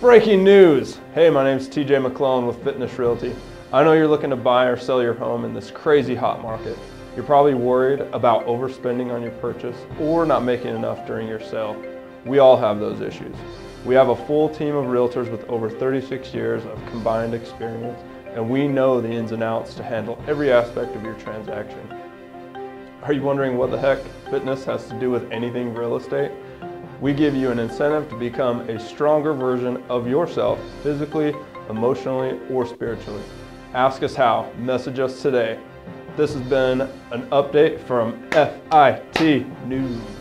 Breaking news! Hey, my name's TJ McClellan with Fitness Realty. I know you're looking to buy or sell your home in this crazy hot market. You're probably worried about overspending on your purchase or not making enough during your sale. We all have those issues. We have a full team of realtors with over 36 years of combined experience, and we know the ins and outs to handle every aspect of your transaction. Are you wondering what the heck fitness has to do with anything real estate? We give you an incentive to become a stronger version of yourself, physically, emotionally, or spiritually. Ask us how. Message us today. This has been an update from FIT News.